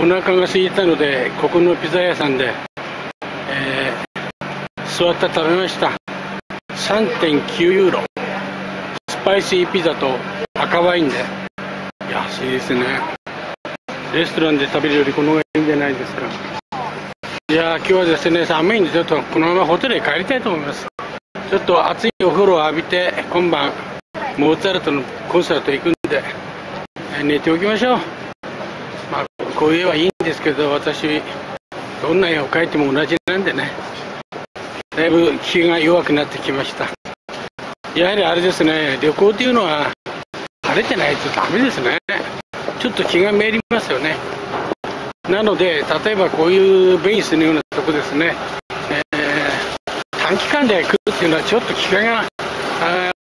お腹が空いたのでここのピザ屋さんで、えー、座って食べました。3.9ユーロ。スパイシーピザと赤ワインで。安いですね。レストランで食べるよりこの方がいいんじゃないですか。いや今日はですね寒いんでちょっとこのままホテルへ帰りたいと思います。ちょっと熱いお風呂を浴びて今晩モーツァルトのコンサート行くんで寝ておきましょう。こういう絵はいいんですけど私どんな絵を描いても同じなんでね。だいぶ気が弱くなってきました。やはりあれですね旅行っていうのは晴れてないとダメですね。ちょっと気がめりますよね。なので例えばこういうベイスのようなとこですね、えー、短期間で来るっていうのはちょっと機会が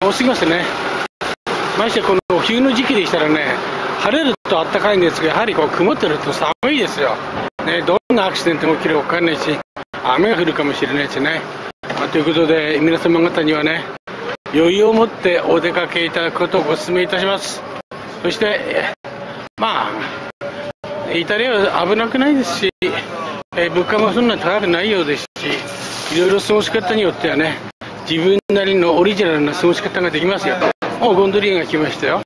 多すぎますね。ましてこの冬の時期でしたらね晴れると暖かいんですがやはりこう曇ってると寒いですよ、ね、どんなアクシデントが起きるか分かんないし雨が降るかもしれないしね、まあ、ということで皆様方にはね余裕を持ってお出かけいただくことをご勧めいたします。そしてまあイタリアは危なくないですし、え物価もそんなに高くないようですしいろいろ過ごし方によってはね自分なりのオリジナルな過ごし方ができますよ。もうゴンドリアが来ましたよ。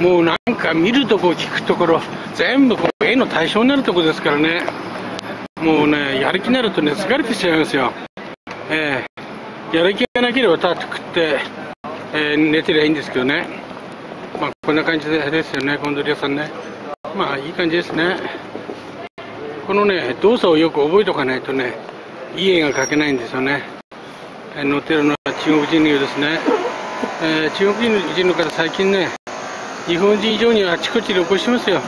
もうなんか見るとこ聞くところ全部こう絵の対象になるとこですからね。もうねやる気になるとね疲れてしまいますよ。えーやる気がなければたっ食って、えー、寝てりゃいいんですけどね。まあこんな感じですよねコンドリアさんね。まあいい感じですね。このね動作をよく覚えておかないとねいい絵が描けないんですよね、えー、乗ってるのは中国人のようですね、えー、中国人の方最近ね日本人以上にあちこち旅行してますよ、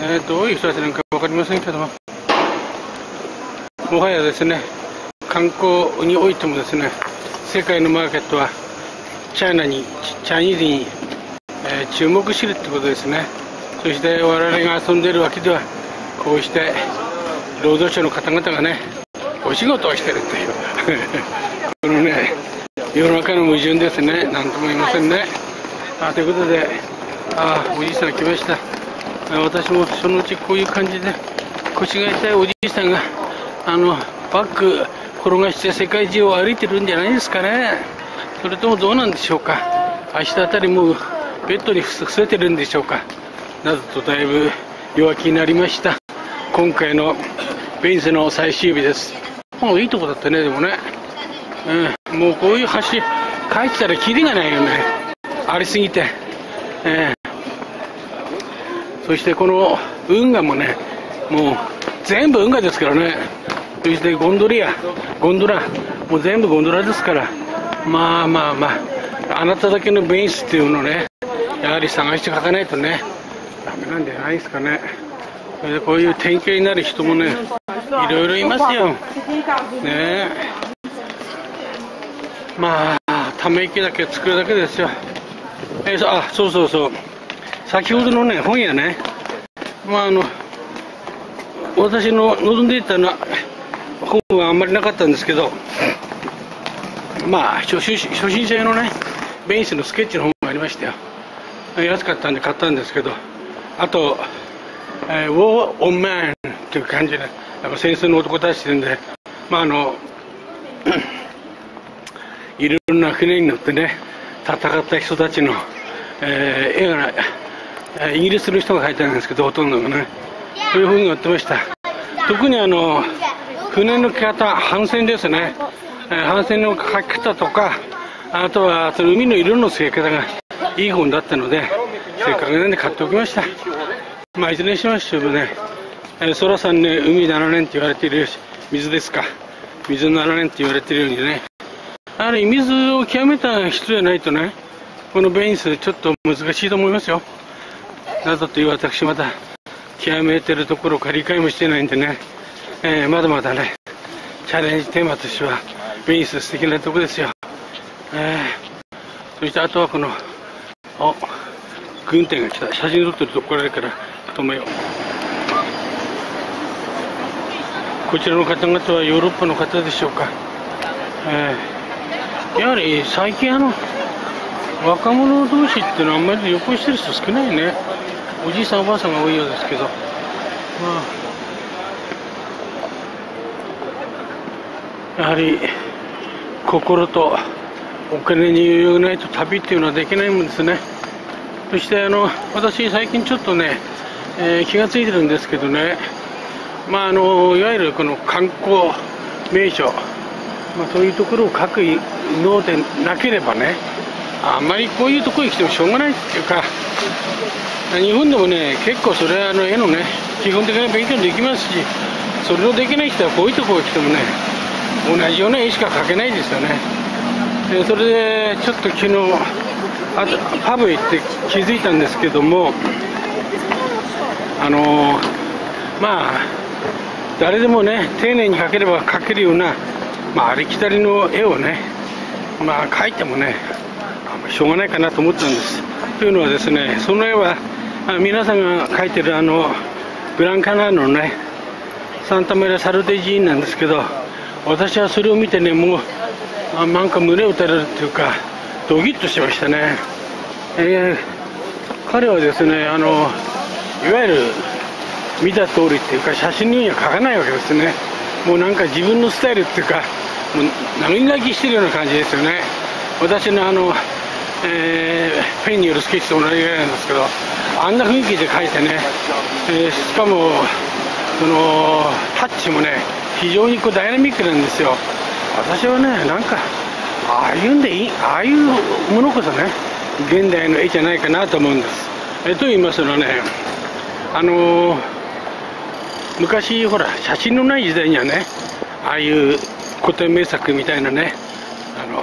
えー、どういう人たちなんか分かりませんけども。もはやですね観光においてもですね世界のマーケットはチャイナにチャイニーズに、えー、注目してるってことですね。そして我々が遊んでるわけではこうして労働者の方々がねお仕事をしてるという。このね世の中の矛盾ですね。何とも言いませんね。あということでああおじいさん来ました。私もそのうちこういう感じで腰が痛いおじいさんがあのバッグ転がして世界中を歩いてるんじゃないですかね。それともどうなんでしょうか。明日あたりもベッドに伏せてるんでしょうか。などとだいぶ弱気になりました。今回のベンスの最終日です。もういいとこだったねでもね、うん、もうこういう橋帰ってたらキリがないよね。ありすぎて、えー、そしてこの運河もねもう全部運河ですからね。そしてゴンドリア、ゴンドラ、もう全部ゴンドラですから、まあまあまあ、あなただけのベースっていうのをね、やはり探して書かないとね、ダメなんじゃないですかね。それでこういう典型になる人もね、いろいろいますよ。ねまあ、ため息だけ作るだけですよ。えー、あ、そうそうそう。先ほどのね、本屋ね、まああの、私の望んでいたのは、本はあんまりなかったんですけど、まあ、初心者用のね、ベンスのスケッチの本がありましたよ。安かったんで買ったんですけど、あと、えー、ウォー・オン・マンっていう感じで、やっぱ戦争の男たちんで、まああの、いろんな船に乗ってね、戦った人たちの、えー、絵が、イギリスの人が描いてあるんですけど、ほとんどがね、そういうふうに載ってました。特にあの、船の方、帆船ですね、帆船の書き方とか、あとはその海の色の付け方がいい本だったので、せっかくなんで買っておきました。まあ、いずれにしましてもね、空さんね、海7年って言われている水ですか、水7年って言われているようにね、やはり水を極めた人じゃないとね、このベインス、ちょっと難しいと思いますよ。などという私、また極めてるところか理解もしてないんでね。えー、まだまだね、チャレンジテーマとしては、ベニス素敵なとこですよ。えー、そしてあとはこの、お、軍店が来た。写真撮ってると怒られるから止めよう。こちらの方々はヨーロッパの方でしょうか。えー、やはり最近あの、若者同士っていうのはあんまり旅行してる人少ないね。おじいさんおばあさんが多いようですけどまあ。やはり心とお金に余裕がないと旅っていうのはできないもんですねそしてあの私最近ちょっとね、えー、気がついてるんですけどねまああのいわゆるこの観光名所、まあ、そういうところを書脳でなければねあんまりこういうとこに来てもしょうがないっていうか日本でもね結構それはあの絵のね基本的な勉強できますしそれのできない人はこういうところに来てもね同じような絵しか描けないですよね。でそれでちょっと昨日あとパブ行って気づいたんですけどもあのまあ誰でもね丁寧に描ければ描けるような、まあ、ありきたりの絵をねまあ描いてもねしょうがないかなと思ったんです。というのはですねその絵は皆さんが描いてるあのグランカナーのねサンタメラ・サルデジーンなんですけど私はそれを見てねもうなんか胸を打たれるっていうかドギッとしましたね、えー、彼はですねあのいわゆる見た通りっていうか写真には描かないわけですね。もうなんか自分のスタイルっていうかもう投げ書きしてるような感じですよね。私のあの、えー、ペンによるスケッチと同じぐらいなんですけどあんな雰囲気で描いてね、えー、しかもそのタッチもね非常にこうダイナミックなんですよ。私はねなんかああいうんでいいああいうものこそね現代の絵じゃないかなと思うんです。えと言いますのはねあのー昔ほら写真のない時代にはねああいう古典名作みたいなねあの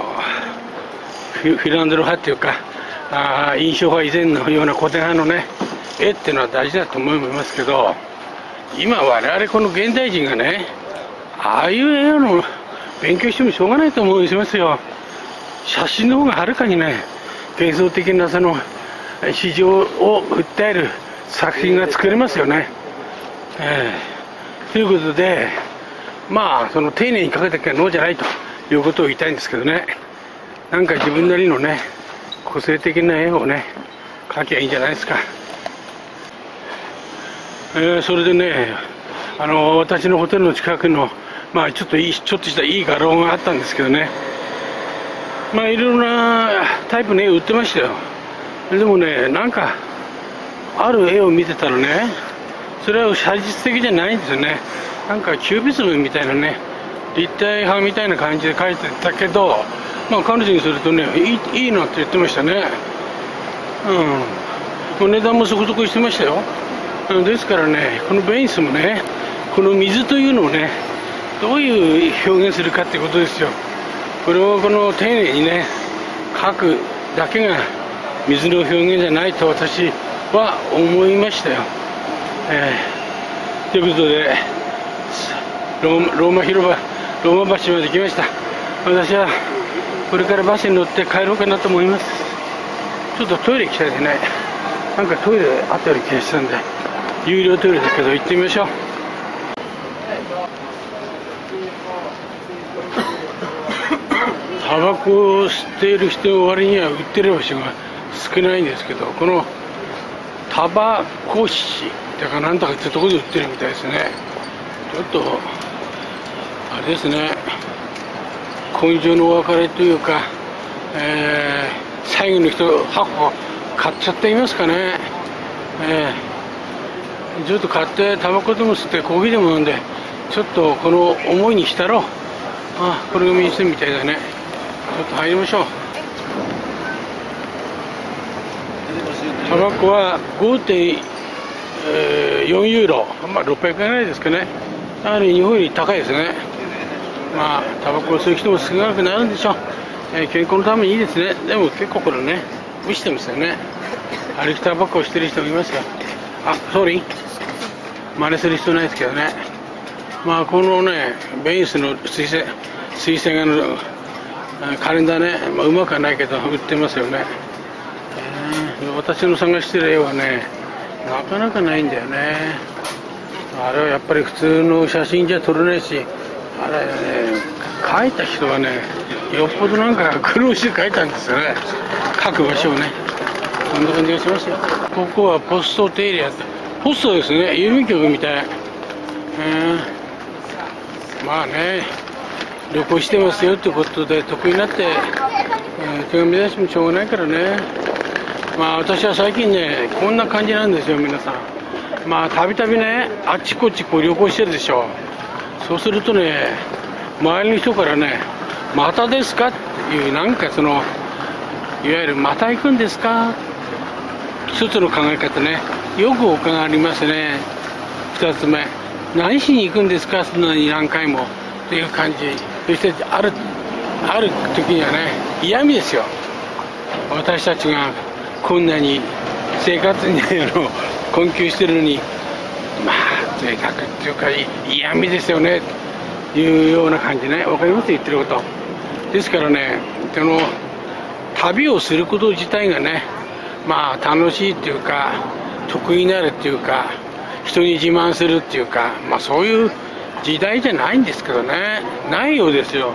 フィランドル派っていうかあ印象派以前のような古典派のね絵っていうのは大事だと思いますけど今我々この現代人がねああいう絵の勉強してもしょうがないと思いますよ。写真の方がはるかにね幻想的なその市場を訴える作品が作れますよね。えー、ということで、まあ、その丁寧にかけてきゃノーじゃないということを言いたいんですけどね、なんか自分なりのね、個性的な絵をね、描きゃいいんじゃないですか。えー、それでね、あの、私のホテルの近くの、まあ、ちょっといい、ちょっとしたいい画廊があったんですけどね、まあ、いろんなタイプの絵売ってましたよ。でもね、なんか、ある絵を見てたらね、それは写実的じゃないんですよね。なんかキュービズムみたいなね立体派みたいな感じで描いてたけどまあ彼女にするとねいいいいなって言ってましたね。うん。値段もそこそこしてましたよ。ですからねこのベンスもねこの水というのをねどういう表現するかってことですよ。これをこの丁寧にね描くだけが水の表現じゃないと私は思いましたよ。えー、ということでローマ広場ローマ橋まで来ました。私はこれからバスに乗って帰ろうかなと思います。ちょっとトイレ行きたいですね。なんかトイレあったような気がしたんで。有料トイレだけど行ってみましょう。タバコを吸っている人の割には売ってる場所が少ないんですけどこのタバコ市だからなんだかってとこで売ってるみたいですね。ちょっとあれですね。根性のお別れというか、えー、最後の人箱買っちゃっていますかね。えー、ちょっと買ってタバコでも吸ってコーヒーでも飲んでちょっとこの思いにしたろう。あこれが店みたいだね。ちょっと入りましょう。タバコは5.1えー、4ユーロ、まあ、600円ぐらいですかね、やはり日本より高いですね、まあ、タバコを吸う人も少なくなるんでしょう、えー、健康のためにいいですね、でも結構これね、無視してますよね、歩きタバコをしてる人もいますよ、あソーリー、真似する必要ないですけどね、まあ、このね、ベイスの水星水星画のカレンダーね、まあ、うまくはないけど、売ってますよね。えー、私の探してる絵はね、なかなかないんだよね。あれはやっぱり普通の写真じゃ撮れないしあれね描いた人はねよっぽどなんか苦労して描いたんですよね。描く場所をね。そんな感じがしますよ。ここはポストテーリアポストですね郵便局みたい、えー、まあね旅行してますよってことで得意になって、えー、手紙出してもしょうがないからね。まあ私は最近ねこんな感じなんですよ皆さん。まあたびたびねあっちこっちこう旅行してるでしょ。そうするとね周りの人からねまたですかっていうなんかそのいわゆるまた行くんですか？一つの考え方ね。よく伺いますね。二つ目何しに行くんですか？そんなに何回も。っていう感じ。そしてあるある時にはね嫌味ですよ。私たちがこんなに生活にの困窮してるのにまあ性格っていうか嫌味ですよねというような感じね。分かります言ってること。ですからねその旅をすること自体がねまあ楽しいっていうか得意になるっていうか人に自慢するっていうかまあそういう時代じゃないんですけどね。ないようですよ。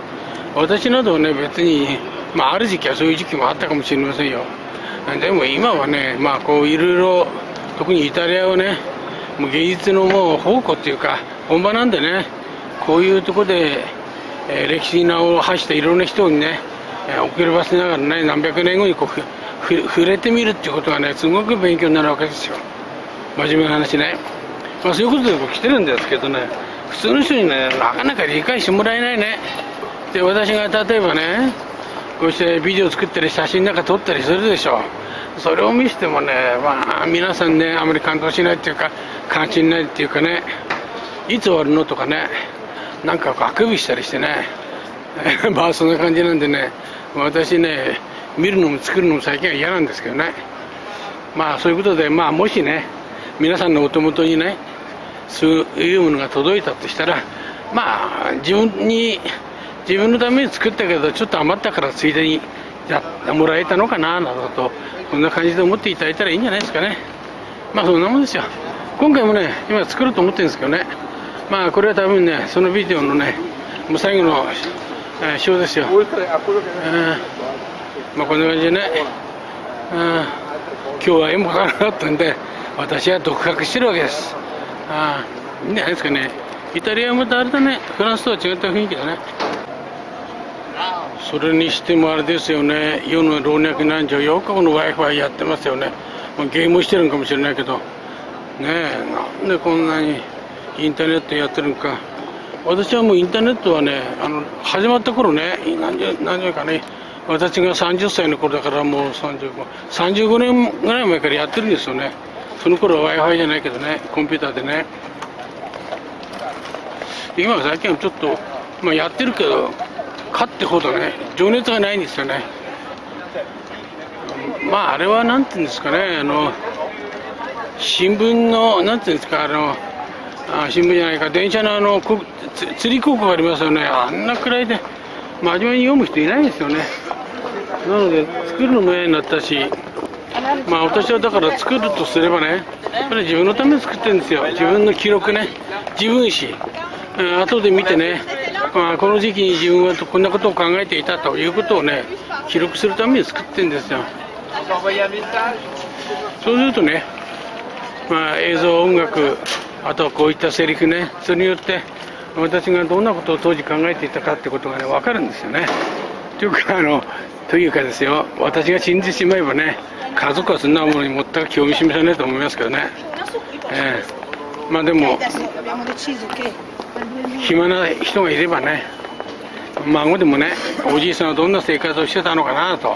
私などはね別にまあある時期はそういう時期もあったかもしれませんよ。でも今はねまあこういろいろ特にイタリアはねもう芸術のもう宝庫っていうか本場なんでねこういうとこで、えー、歴史に名を発したいろんな人にね、えー、遅ればせながらね何百年後にこう触れてみるっていうことがねすごく勉強になるわけですよ。真面目な話ね。まあそういうことで僕来てるんですけどね普通の人にねなかなか理解してもらえないね。で私が例えばねこうしてビデオ作ったり写真なんか撮ったりするでしょそれを見せてもねまあ皆さんねあまり感動しないっていうか関心ないっていうかね。いつ終わるのとかね。なんかあくびしたりしてね。まあそんな感じなんでね。私ね見るのも作るのも最近は嫌なんですけどね。まあそういうことでまあもしね皆さんのお手元にねそういうものが届いたとしたらまあ自分に自分のために作ったけどちょっと余ったからついでにやってもらえたのかななどとこんな感じで思っていただいたらいいんじゃないですかね。まあそんなもんですよ。今回もね今作ろうと思ってるんですけどね。まあこれは多分ねそのビデオのねもう最後の、えー、ですよ、えー、まあこんな感じでね、うん、今日は絵も描かなかったんで私は独学してるわけです。ああいいんじゃないですかね。イタリアはまたあれだね。フランスとは違った雰囲気だね。それにしてもあれですよね。世の老若男女よくこの w i f i やってますよね。まあゲームしてるのかもしれないけど。ねえなんでこんなにインターネットやってるのか。私はもうインターネットはねあの始まった頃ね何十何十かね私が30歳の頃だからもう35 35年ぐらい前からやってるんですよね。その頃は w i f i じゃないけどねコンピューターでね。今最近はちょっと、まあ、やってるけどかってほどね情熱がないんですよね。まああれはなんていうんですかねあの新聞のなんていうんですかあのあ新聞じゃないか電車のあの釣り広告ありますよね。あんなくらいで真面目に読む人いないんですよね。なので作るのも嫌になったしまあ私はだから作るとすればねこれ自分のために作ってるんですよ。自分の記録ね。自分史、えー、後で見てね、まあ、この時期に自分はこんなことを考えていたということをね記録するために作ってるんですよ。そうするとね、まあ、映像音楽あとはこういったセリフねそれによって私がどんなことを当時考えていたかってことがね分かるんですよね。というかあのというかですよ私が死んでしまえばね家族はそんなものに全く興味示さないと思いますけどね、えー、まあでも暇な人がいればね孫でもねおじいさんはどんな生活をしてたのかなと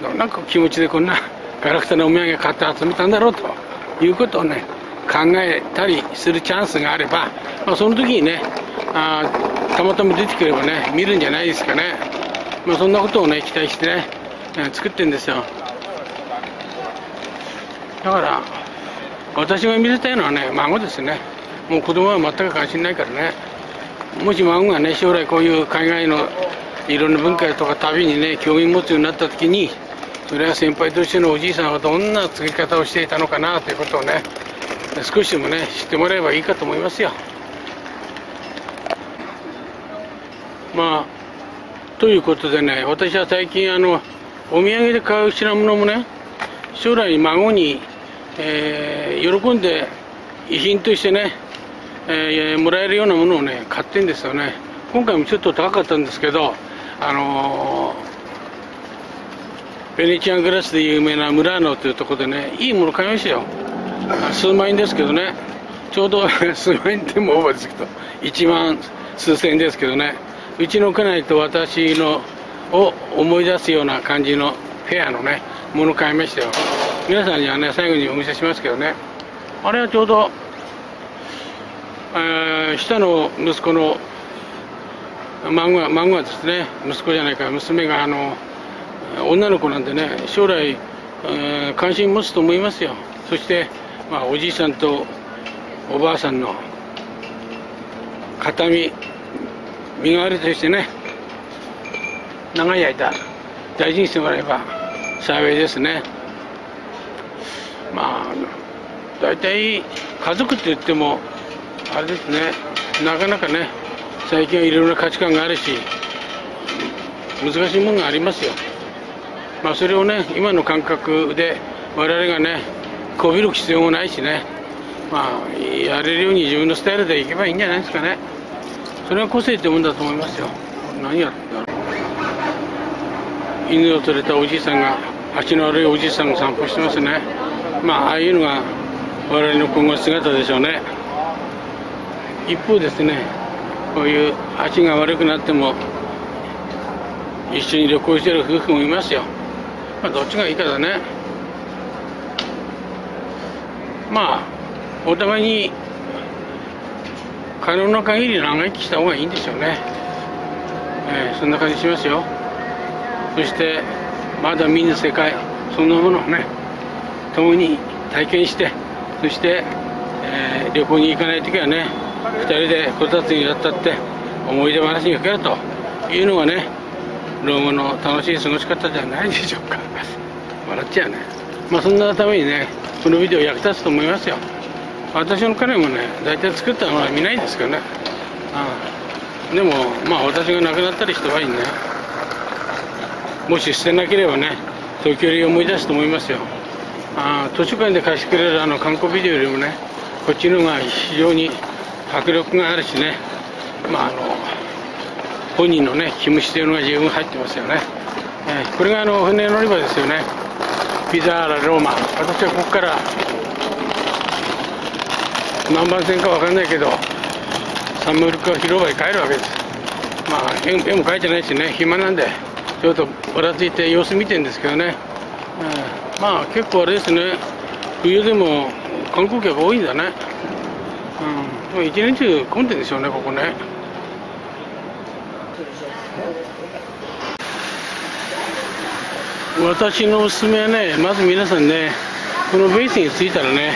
どんな気持ちでこんなガラクタのお土産買って集めたんだろうということをね考えたりするチャンスがあれば、まあ、その時にねあたまたま出てくればね見るんじゃないですかね、まあ、そんなことをね期待してね、え、作ってるんですよ。だから私が見せたいのはね孫ですね。もう子供は全く関心ないからね。もし孫がね将来こういう海外のいろんな文化とか旅にね興味持つようになった時にそれは先輩としてのおじいさんはどんな継ぎ方をしていたのかなということをね少しでもね知ってもらえばいいかと思いますよ。まあということでね私は最近あのお土産で買う品物もね将来孫に、えー、喜んで遺品としてね、えー、もらえるようなものをね買ってんですよね。今回もちょっと高かったんですけどあのー、ベネチアングラスで有名なムラーノというところでねいいもの買いましたよ。数万円ですけどね。ちょうど 数万円でもオーバーですけど1万数千円ですけどね。うちの家内と私のを思い出すような感じのフェアのねもの買いましたよ。皆さんにはね最後にお見せしますけどね。あれはちょうど、えー、下の息子の孫は孫はですね息子じゃないか娘があの女の子なんでね将来、えー、関心持つと思いますよ。そして、まあ、おじいさんとおばあさんの形見身代わりとしてね長い間大事にしてもらえば幸いですね。まあ大体家族って言ってもあれですね。なかなかね最近はいろいろな価値観があるし難しいものがありますよ。まあそれをね今の感覚で我々がねこびる必要もないしね。まあやれるように自分のスタイルでいけばいいんじゃないですかね。それが個性ってもんだと思いますよ。何やってんだろう。犬を連れたおじいさんが足の悪いおじいさんが散歩してますね。まあああいうのが我々の今後姿でしょうね。一方ですねこういう足が悪くなっても一緒に旅行してる夫婦もいますよ。まあどっちがいいかだね。まあお互いに可能な限り長生きした方がいいんでしょうね、えー、そんな感じしますよ。そしてまだ見ぬ世界そんなものをね共に体験してそして、えー、旅行に行かない時はね2人でこたつにやったって思い出話にかけるというのがね老後の楽しい過ごし方じゃないでしょうか。笑っちゃうね。まあそんなためにねこのビデオ役立つと思いますよ。私の彼もね大体作ったのは見ないんですけどね。ああ。でもまあ私が亡くなったりした場合にねもし捨てなければね東京に思い出すと思いますよ。あ図書館で貸してくれるあの観光ビデオよりもねこっちのが非常に迫力があるしね。まああの本人のね気持ちというのが十分入ってますよね、えー、これがあの船乗り場ですよね。ピザーラローマ私はここから何番線か分かんないけどサンムルク広場に帰るわけです。まあ絵も描いてないしね暇なんでちょっとばらついて様子見てるんですけどね、えー、まあ結構あれですね。冬でも観光客多いんだね。うん。一年中混んでるでしょうねここね。私のおすすめはねまず皆さんねこのベースに着いたらね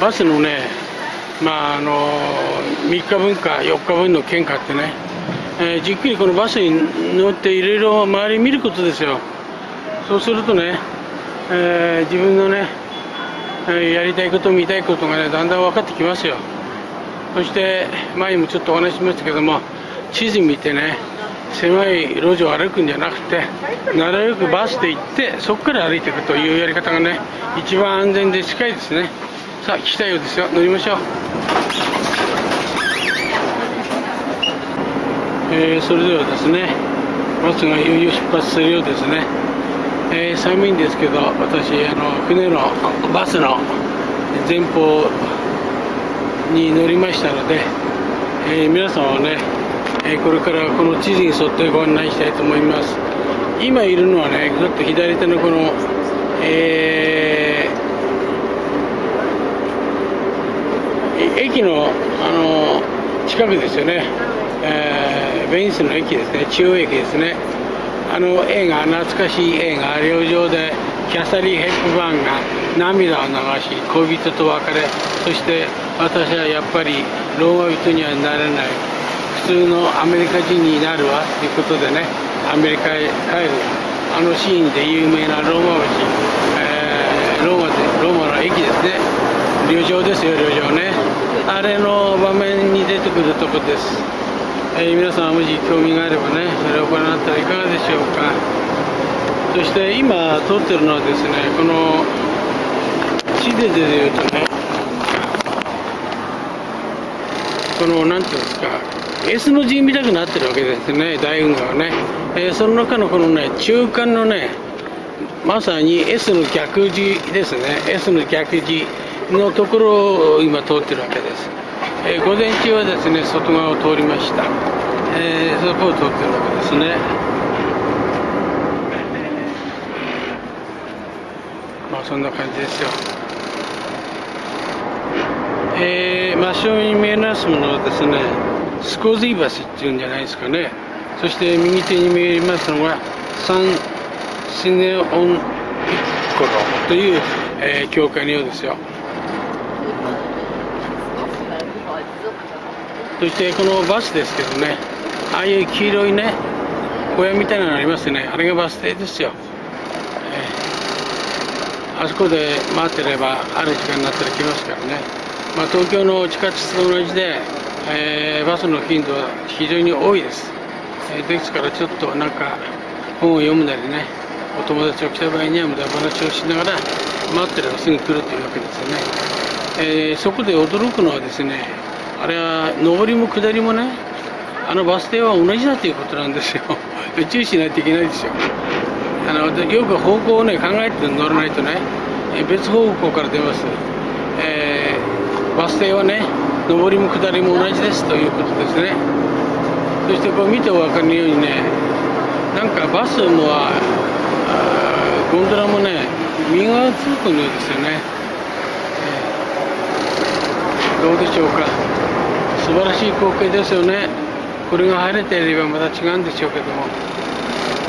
バスのねまああの3日分か4日分の券買ってね、えー、じっくりこのバスに乗っていろいろ周り見ることですよ。そうするとね、えー、自分のね、え、やりたいこと見たいことがねだんだん分かってきますよ。そして前にもちょっとお話ししましたけども地図見てね狭い路地を歩くんじゃなくてなるべくバスで行ってそこから歩いていくというやり方がね一番安全で近いですね。さあ来たいようですよ。乗りましょう。えー、それではですねバスがいよいよ出発するようですね、えー、寒いんですけど私あの船のバスの前方に乗りましたので、えー、皆さんはね、えこれからこの地図に沿ってご案内したいと思います。今いるのはねずっと左手のこの、え駅のあの近くですよね、えー、ベニスの駅ですね。中央駅ですね。あの映画懐かしい映画領上でキャサリー・ヘップバーンが涙を流し恋人と別れそして私はやっぱりローマ人にはなれない。普通のアメリカ人になるわということでね。アメリカへ帰る。あのシーンで有名なローマ橋、えー、ローマでローマの駅ですね。旅情ですよ旅情ね。あれの場面に出てくるとこです、えー、皆さんもし興味があればねそれをご覧になったらいかがでしょうか。そして今撮ってるのはですねこの地でいうとね。このなんていうんですか。S の字みたくなってるわけですね。大運河はね、えー、その中のこのね中間のねまさに S の逆字ですね。S の逆字のところを今通ってるわけです、えー、午前中はですね外側を通りました、えー、そこを通ってるわけですね。そんな感じですよ。えー、真正面に見えますものはですねスコズイ橋っていうんじゃないですかね。そして右手に見えますのがサンシネオンピッコロという、えー、教会のようですよ。そしてこのバスですけどねああいう黄色いね小屋みたいなのありますね。あれがバス停ですよ、あそこで待ってればある時間になったら来ますからね。まあ、東京の地下鉄と同じで、えー、バスの頻度は非常に多いです、えー、ですからちょっとなんか本を読むなりねお友達が来た場合には無駄話をしながら待ってればすぐ来るというわけですよね、えー、そこで驚くのはですねあれは上りも下りもねあのバス停は同じだということなんですよ。注意しないといけないですよ。あのよく方向をね考えて乗らないとね別方向から出ます、えーバス停はね上りも下りも同じですということですね。そしてこう見てお分かりのようにねなんかバスもゴンドラもね右側通行のようですよね、えー、どうでしょうか。素晴らしい光景ですよね。これが晴れていればまた違うんでしょうけども。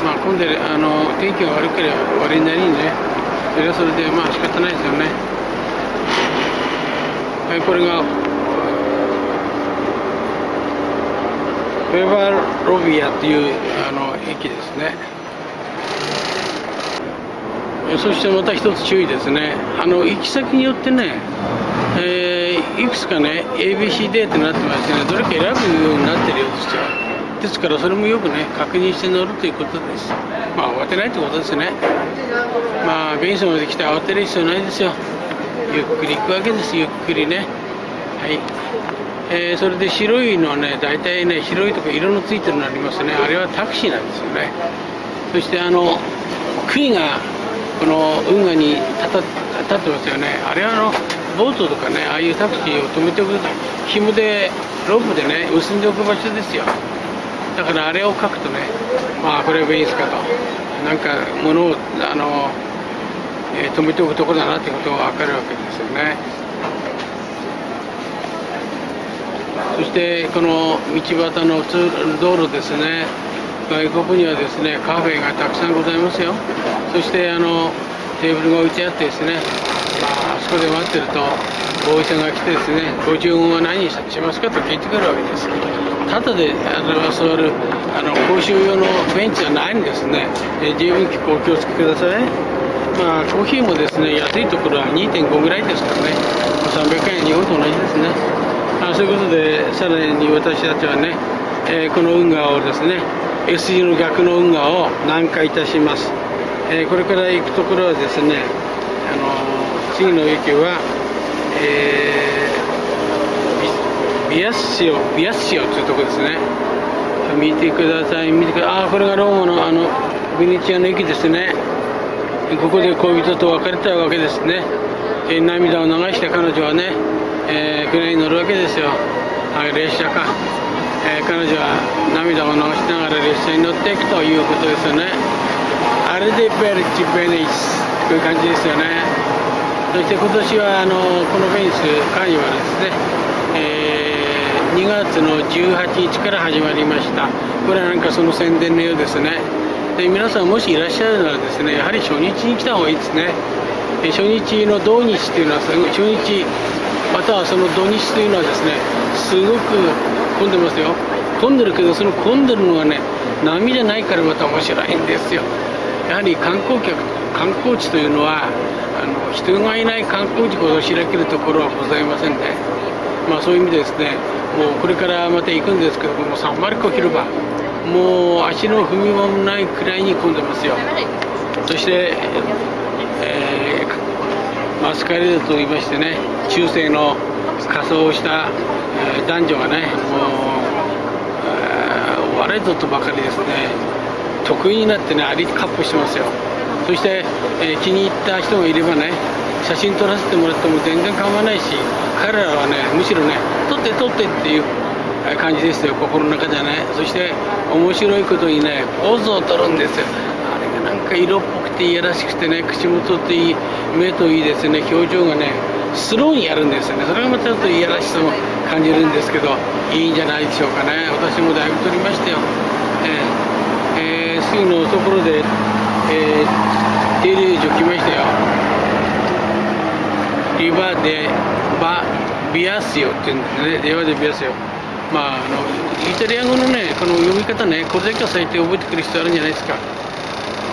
まあ混んでるあの天気が悪ければ悪いなりにね。それはそれでまあ仕方ないですよね。はい、これがフェーバーロビアっていうあの駅ですね。そしてまた一つ注意ですね。あの行き先によってね、えー、いくつかね ABCD ってなってましてね。どれか選ぶようになってるようですよ。ですからそれもよくね確認して乗るということです。まあ慌てないってことですね。まあベンソンまで来て慌てる必要ないですよ。ゆっくり行くわけです。ゆっくりね。はい、えー、それで白いのはね大体ね白いとか色のついてるのありますね。あれはタクシーなんですよね。そしてあの杭がこの運河に立ってますよね。あれはあのボートとかねああいうタクシーを止めておく紐でロープでね結んでおく場所ですよ。だからあれを書くとねまあこれはベインスかと。なんか物をあのえー、止めておくとこだなってことが分かるわけですよね。そしてこの道端の通道路ですね。外国にはですねカフェがたくさんございますよ。そしてあのテーブルが置いてあってですね、まあ、あそこで待ってるとボーイさんが来てですねご注文は何にしますかと聞いてくるわけです。ただであの座るあの公衆用のベンチじゃないんですね、え十分お気をつけください。まあ、コーヒーもですね安いところは2.5ぐらいですからね300円日本と同じですね。あそういうことでさらに私たちはね、えー、この運河をですね S 字の逆の運河を南下いたします、えー、これから行くところはですねあの次の駅は、えー、ビアッシオビアッシオというとこですね。見てください。見てください。あこれがローマのあのベネチアの駅ですね。ここで恋人と別れたわけですね、え、涙を流した彼女はね、えー、船に乗るわけですよ、はい、列車か、えー、彼女は涙を流しながら列車に乗っていくということですよね。アルデベルチ・ベネイス。という感じですよね。そして今年はあのこのベニスカーニバルですね、えー、2月の18日から始まりました。これはなんかその宣伝のようですね。で皆さんもしいらっしゃるならですねやはり初日に来た方がいいですね。初日の土日というのは初日またはその土日というのはですねすごく混んでますよ。混んでるけどその混んでるのがね波じゃないからまた面白いんですよ。やはり観光客観光地というのはあの人がいない観光地ほど開けるところはございませんね。まあそういう意味でですねもうこれからまた行くんですけどもサンマリコ広場もう足の踏み場もないくらいに混んでますよ。そして、えー、マスカレードと言いましてね中世の仮装をした、えー、男女がねもう、えー、悪いぞとばかりですね得意になってねアリカップしてますよ。そして、えー、気に入った人がいればね写真撮らせてもらっても全然構わないし彼らはねむしろね撮って撮ってっていう感じですよ。心の中ではね。そして面白いことにねポーズを取るんですよ。あれがなんか色っぽくていやらしくてね口元っていい目といいですね。表情がねスローにやるんですよね。それがまたちょっといやらしさも感じるんですけどいいんじゃないでしょうかね。私もだいぶ撮りましたよ。えー、えー、すぐのところで、えー、手入れ所来ましたよ。リバでバビアシオっていうんですねリバでビアシオまあ、あのイタリア語のねこの読み方ねこれだけは最低覚えてくる必要あるんじゃないですか、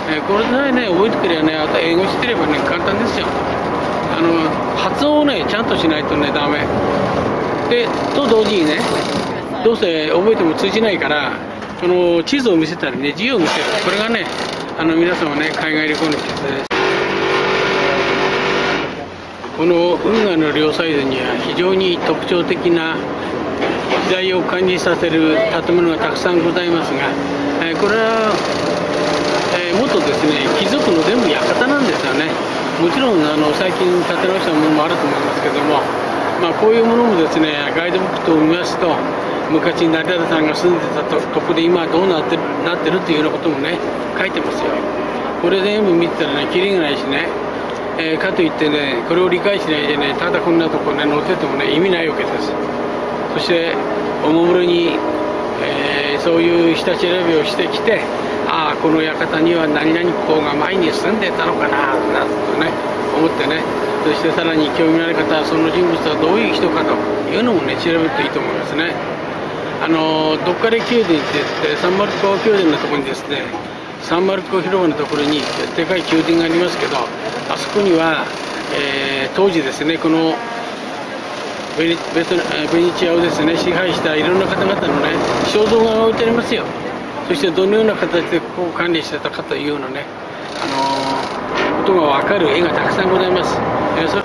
えー、これさえね覚えてくればね。あと英語知ってればね簡単ですよ。あの発音をねちゃんとしないとねダメ。でと同時にねどうせ覚えても通じないからこの地図を見せたりね字を見せる。これがねあの皆様ね海外旅行の一つです。この運河の両サイドには非常に特徴的な時代を感じさせる建物がたくさんございますが、えこれは、え元ですね貴族の全部館なんですよね。もちろんあの最近建て直したものもあると思いますけども、まあ、こういうものもですねガイドブックと見ますと昔成田さんが住んでたととこで今どうなってるなってるっていうようなこともね書いてますよ。これ全部見てたらねキリがないしね。えー、かといってねこれを理解しないでねただこんなとこね載せててもね意味ないわけです。そしておもむろに、えー、そういう下調べをしてきてああこの館には何々公が前に住んでたのかななんとね思ってね。そしてさらに興味のある方はその人物はどういう人かというのもね調べるといいと思いますね。あのどっかで宮殿って言ってサンマルコ宮殿のとこにですねサンマルコ広場のところにでかい宮殿がありますけどあそこには、えー、当時ですねこのベニベトベニチアをですね支配したいろんな方々のね肖像画が置いてありますよ。そしてどのような形でここを管理してたかというようなね、あのー、ことが分かる絵がたくさんございます、えー、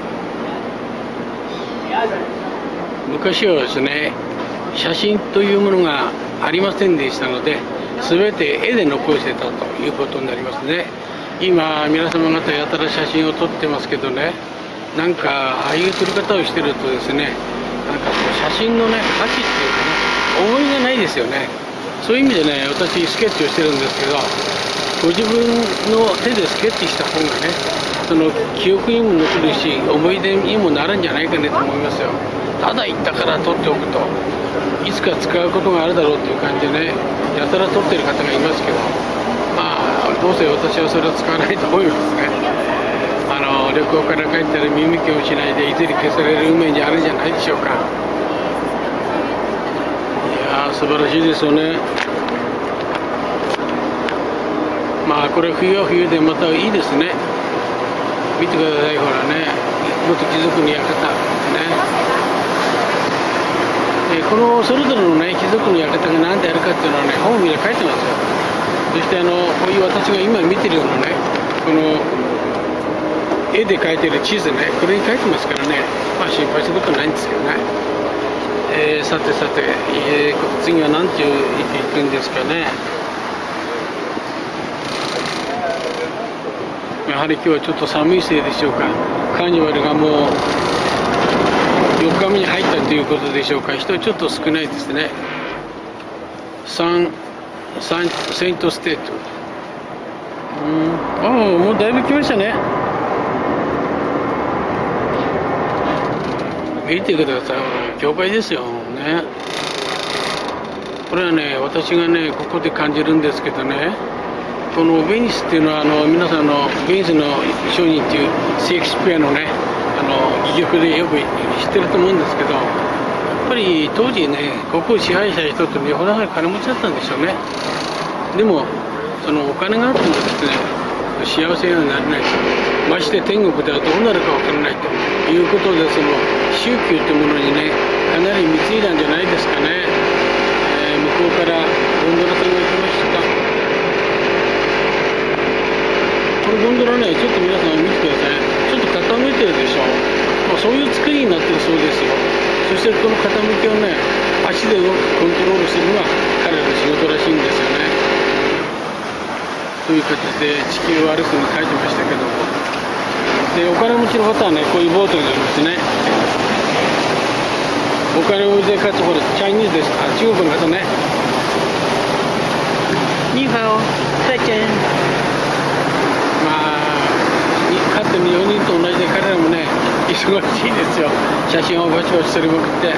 昔はですね写真というものがありませんでしたので全て絵で残してたということになりますね。今皆様方やたら写真を撮ってますけどねなんかああいう撮り方をしてるとですねなんか写真のね価値っていうかね思いがないですよね。そういう意味でね私スケッチをしてるんですけどご自分の手でスケッチした方がねその記憶にも残るし思い出にもなるんじゃないかねと思いますよ。ただ行ったから撮っておくと。いつか使うことがあるだろうっていう感じでね。やたら撮ってる方がいますけど。まあどうせ私はそれは使わないと思いますね。あの旅行から帰ったら耳気をしないでいずれ消される運命にあるんじゃないでしょうか。いや素晴らしいですよね。まあこれ冬は冬でまたいいですね。見てくださいほらね。元貴族の館ね。えこのそれぞれのね貴族の館が何であるかっていうのはね本を見れば書いてますよ。そしてあのこういう私が今見てるようなねこの絵で描いてる地図ねこれに書いてますからねまあ心配することないんですけどね。えー、さてさて、えー、次は何ていう駅行くんですかね。やはり今日はちょっと寒いせいでしょうか。カーニバルがもう4日目に入ったということでしょうか。人ちょっと少ないですね。サンサンセイントステート。うん。ああもうだいぶ来ましたね。見てください。教会ですよね。これはね私がねここで感じるんですけどね。このベニスっていうのはあの皆さんのベニスの商人っていうシェイクスピアのねあの戯曲でよく知ってると思うんですけどやっぱり当時ねここを支配した人ってよほど金持ちだったんでしょうね。でもそのお金があってもですね幸せにはなれないまして天国ではどうなるかわからないということでその宗教というものにねかなり貢いだんじゃないですかね、えー、向こうからゴンドラさんが行きました。このゴンドラねちょっと皆さん見てください。ちょっと傾いてるでしょ、まあ、そういう作りになってるそうですよ。そしてこの傾きをね足でうまくコントロールするのが彼らの仕事らしいんですよね。という形で地球を歩くに書いてましたけども。でお金持ちの方はねこういうボートに乗りますね。お金持ちでかつほらチャイニーズです。あ中国の方ね。ニーハオ再见かつて4人と同じで彼らもね忙しいですよ。写真をバチバチ撮りまくって。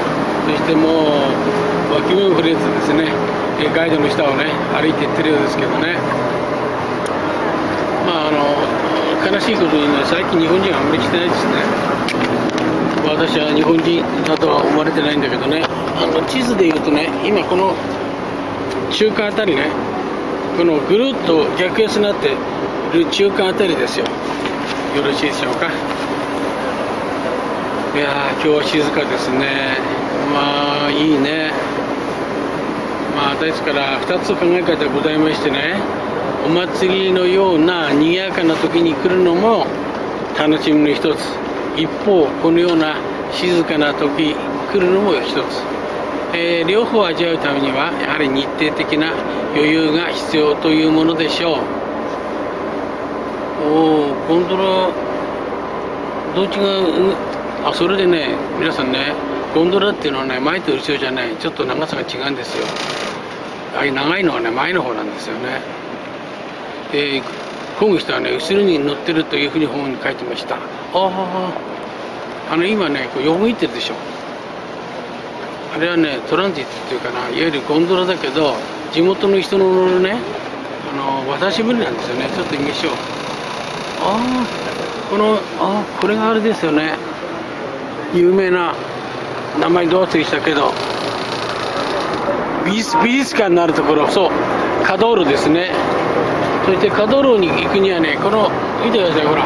そしてもう脇目を触れずですね。ガイドの下をね歩いていってるようですけどね。まああの悲しいことにね最近日本人はあんまり来てないですね。私は日本人だとは思われてないんだけどね。あの地図でいうとね今この中間あたりねこのぐるっと逆安になってる中間あたりですよ。よろしいでしょうか？いや今日は静かですね。まあいいね。まあですから2つ考え方がございましてねお祭りのような賑やかな時に来るのも楽しみの一つ。一方このような静かな時来るのも一つ、えー、両方味わうためにはやはり日程的な余裕が必要というものでしょう。おおゴンドラどっちがあそれでね皆さんねゴンドラっていうのはね前と後ろじゃないちょっと長さが違うんですよ。ああい長いのはね前の方なんですよね。で漕ぐ人はね後ろに乗ってるというふうに本に書いてました。あああの今ねこう横切ってるでしょ。あれはねトランジットっていうかないわゆるゴンドラだけど地元の人の乗るねあの渡し船なんですよね。ちょっと見ましょう。ああこのあこれがあれですよね。有名な名前どう忘れしたけど。美術美術館のあるところ。そう。華道路ですね。そして華道路に行くにはねこの見てくださいほら。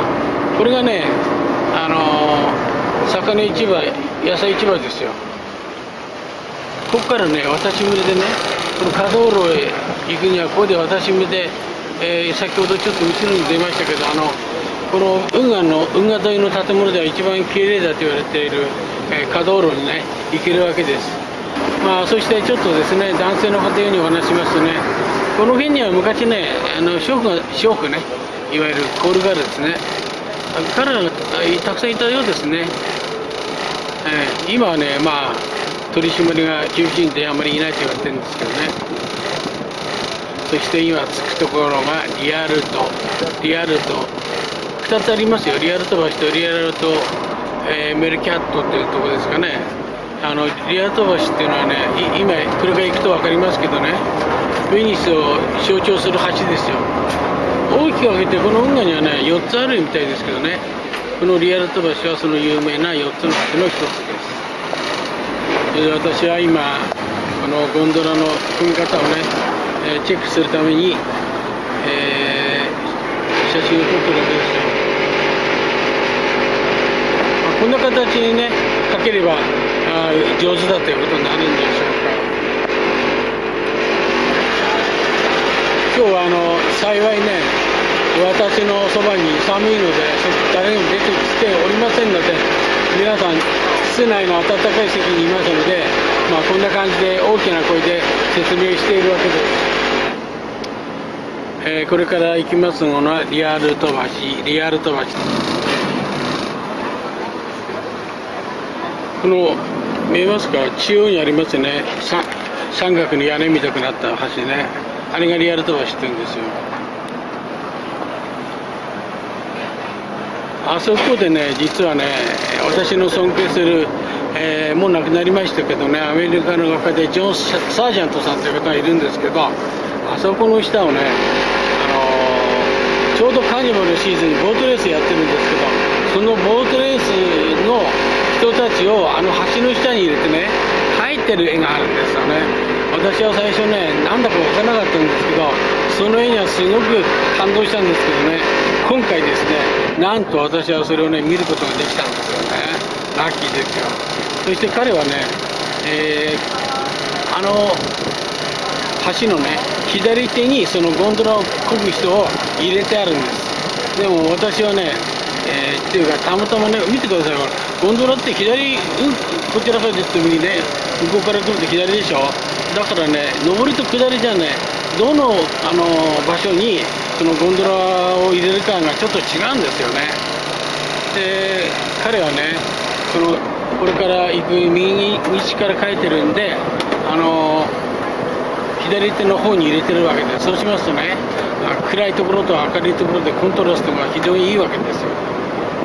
これがねあのー、魚市場野菜市場ですよ。ここからね渡し船でねこの華道路へ行くにはここで渡し船で、えー、先ほどちょっと後ろに出ましたけどあのこの運河の運河沿いの建物では一番綺麗だと言われている、えー、華道路にね行けるわけです。まあそしてちょっとですね男性の方にお話しますとねこの辺には昔ねあの娼婦が娼婦ねいわゆるコールガールですね彼らがたくさんいたようですね、えー、今はねまあ取り締まりが厳しいんであまりいないと言われてるんですけどね。そして今着くところがリアルとリアルと2つありますよ。リアルト橋とリアルと、えー、メルキャットっていうところですかね。あのリアルト橋っていうのはね今これから行くと分かりますけどねベニスを象徴する橋ですよ。大きく分けてこの運河にはね4つあるみたいですけどね。このリアルト橋はその有名な4つの橋の1つです。で私は今このゴンドラの組み方をね、えー、チェックするために、えー、写真を撮ってるんですよ。こんな形にねかければあ上手だということになるんでしょうか。今日はあの幸いね私のそばに寒いので誰も出てきておりませんので皆さん室内の暖かい席にいますので、まあ、こんな感じで大きな声で説明しているわけです、えー、これから行きますものはリアル飛ばしリアル飛ばし。この見えますか？中央にありますね。三角の屋根みたくなった橋ね。あれがリアルト橋って言うんですよ。あそこでね実はね私の尊敬する、えー、もう亡くなりましたけどねアメリカの画家でジョン・サージャントさんという方がいるんですけどあそこの下をね、あのー、ちょうどカーニバルのシーズンにボートレースやってるんですけどそのボートレースの人たちをあの橋の下に入れてね描いてる絵があるんですよね。私は最初ねなんだか分からなかったんですけどその絵にはすごく感動したんですけどね今回ですねなんと私はそれをね見ることができたんですよね。ラッキーですよ。そして彼はね、えー、あの橋のね左手にそのゴンドラを漕ぐ人を入れてあるんです。でも私はね、えー、っていうかたまたまね見てくださいこれゴンドラって左、うん、こちらから出て右ね向こうから来ると左でしょ。だからね上りと下りじゃねどのあの場所にそのゴンドラを入れるかがちょっと違うんですよね。で彼はねそのこれから行く右道から書いてるんであの左手の方に入れてるわけでそうしますとね暗いところと明るいところでコントラストが非常にいいわけですよ、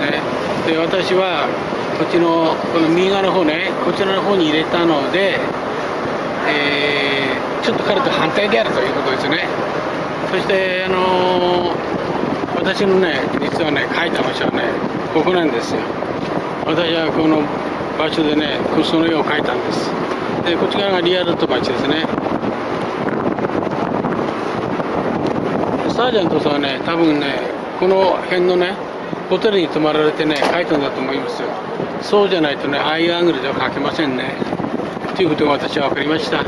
ね、で私はこっちのこの右側の方ねこちらの方に入れたので、えー、ちょっと彼と反対であるということですね。そしてあのー、私のね実はね書いた場所はねここなんですよ。私はこの場所でねその絵を描いたんです。でこっち側がリアルト町ですね。サージャントさんはね多分ねこの辺のねホテルに泊まられてね書いたんだと思いますよ。そうじゃないとねああいうアングルでは描けませんね。ということが私は分かりました。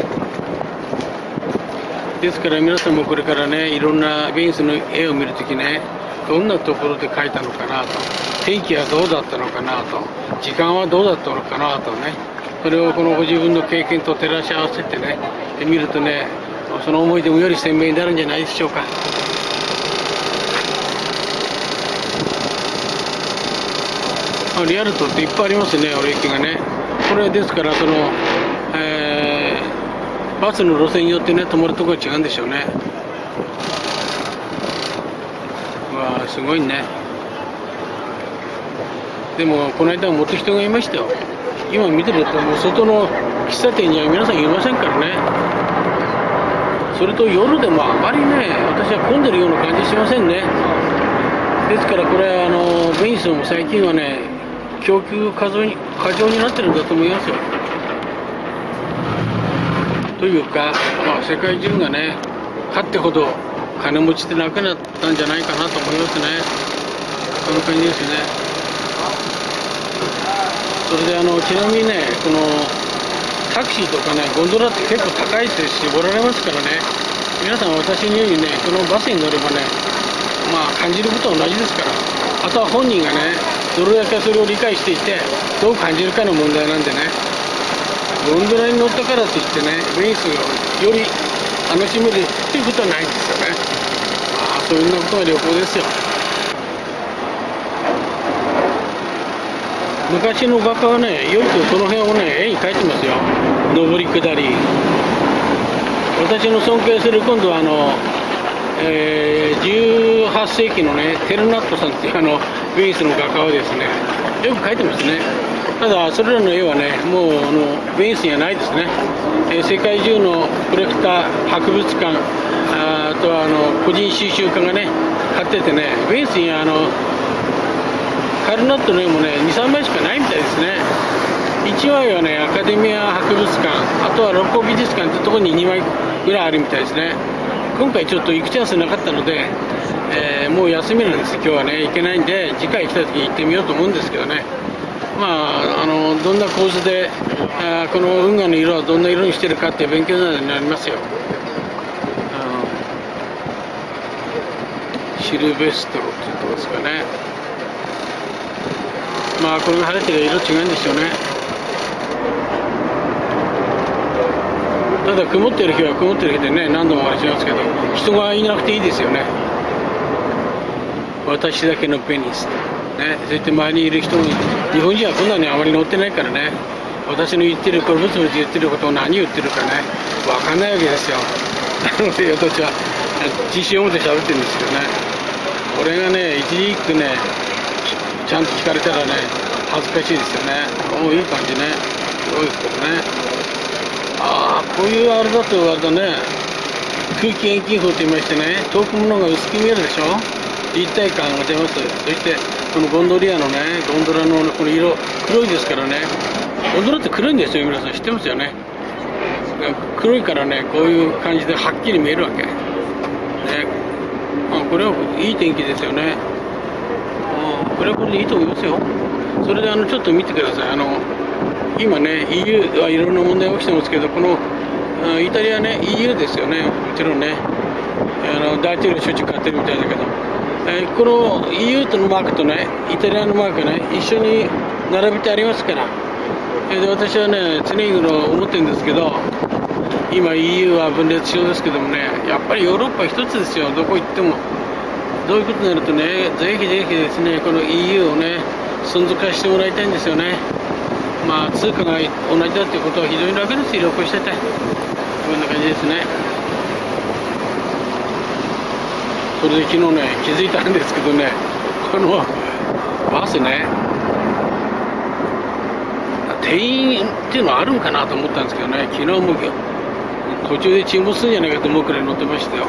ですから皆さんもこれからねいろんなベニスの絵を見るときねどんなところで描いたのかなと。天気はどうだったのかなと。時間はどうだったのかなとね。それをこのご自分の経験と照らし合わせてね。見るとねその思い出もより鮮明になるんじゃないでしょうか。あリアルトっていっぱいありますね俺駅がね。これですからその、えー、バスの路線によってね止まるところが違うんでしょうね。うわあすごいね。でもこの間もっと人がいましたよ。今見てるともう外の喫茶店には皆さんいませんからね。それと夜でもあまりね私は混んでるような感じしませんね。ですからこれあのベニスも最近はね供給過剰に過剰になってるんだと思いますよ。というか、まあ、世界中がね勝ってほど金持ちってなくなったんじゃないかなと思いますね。その感じですね。それであのちなみにねこのタクシーとかねゴンドラって結構高いって絞られますからね。皆さん私のようにねこのバスに乗ればねまあ感じることは同じですから。あとは本人がねどれだけそれを理解していてどう感じるかの問題なんでね。ゴンドラに乗ったからといってねベニスをより楽しめるっていうことはないんですよね。まあそういうようなことが旅行ですよ。昔の画家はねよくこの辺をね絵に描いてますよ。上り下り。私の尊敬する今度はあのえー、18世紀のねテルナットさんっていうあのベニスの画家はですねよく描いてますね。ただそれらの絵はねもうあのベニスにはないですね、えー、世界中のコレクター博物館あとはあの個人収集家がね買っててねベニスにはあのカルナットの絵もね23枚しかないみたいですね。1枚はねアカデミア博物館あとは六甲美術館ってとこに2枚ぐらいあるみたいですね。今回ちょっと行くチャンスなかったので、えー、もう休みなんです。今日はね行けないんで次回来た時に行ってみようと思うんですけどね。まああのどんな構図であこの運河の色はどんな色にしてるかっていう勉強になりますよ。シルベストロって言ってますかね。まあこれが晴れてる色違うんでしょうね。ただ曇ってる日は曇ってる日でね何度もお話しますけど人がいなくていいですよね。私だけのペニスね。そうやって周りにいる人も日本人はこんなにあまり乗ってないからね。私の言ってるこれブツブツ言ってることを何言ってるかね。分かんないわけですよ。なので私は自信を持って喋ってるんですけどね。これがね一時期ねちゃんと聞かれたらね恥ずかしいですよね。もういい感じね。すごいですけどね。ああこういうあれだとあれだね。空気遠近法と言いましてね遠くものが薄く見えるでしょ。立体感が出ます。そしてこのゴンドリアのねゴンドラのこの色黒いですからね。ゴンドラって黒いんですよ。皆さん知ってますよね。黒いからねこういう感じではっきり見えるわけ。ね。あこれはいい天気ですよね。あこれはこれでいいと思いますよそれであのちょっと見てください。あの今ね EU はいろんな問題が起きてますけどこのイタリアね EU ですよね。もちろんね。あの大統領しょっちゅう買ってるみたいだけど、えー、この EU とのマークとねイタリアのマークね一緒に並べてありますから。えで私はね常日頃思ってるんですけど今 EU は分裂症ですけどもねやっぱりヨーロッパ一つですよ。どこ行っても。どういうことになるとねぜひぜひですねこの EU をね存続化してもらいたいんですよね。まあ通貨が同じだっていうことは非常に楽ですよ旅行してて。こんな感じですね。それで昨日ね気づいたんですけどねこのバスね定員っていうのはあるんかなと思ったんですけどね昨日も途中で沈没するんじゃないかと思うくらい乗ってましたよ。